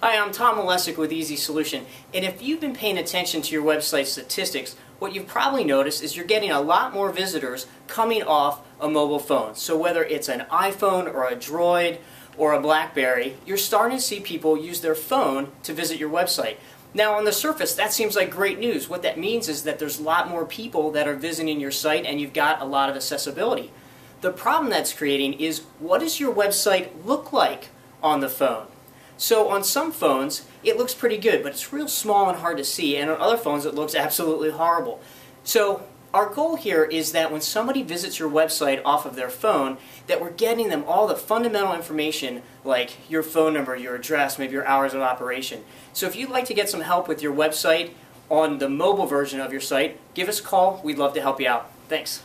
Hi, I'm Tom Malesic with EZSolution, and if you've been paying attention to your website statistics, what you've probably noticed is you're getting a lot more visitors coming off a mobile phone. So whether it's an iPhone or a Droid or a BlackBerry, you're starting to see people use their phone to visit your website. Now on the surface, that seems like great news. What that means is that there's a lot more people that are visiting your site and you've got a lot of accessibility. The problem that's creating is what does your website look like on the phone? So on some phones, it looks pretty good, but it's real small and hard to see, and on other phones it looks absolutely horrible. So our goal here is that when somebody visits your website off of their phone, that we're getting them all the fundamental information like your phone number, your address, maybe your hours of operation. So if you'd like to get some help with your website on the mobile version of your site, give us a call. We'd love to help you out. Thanks.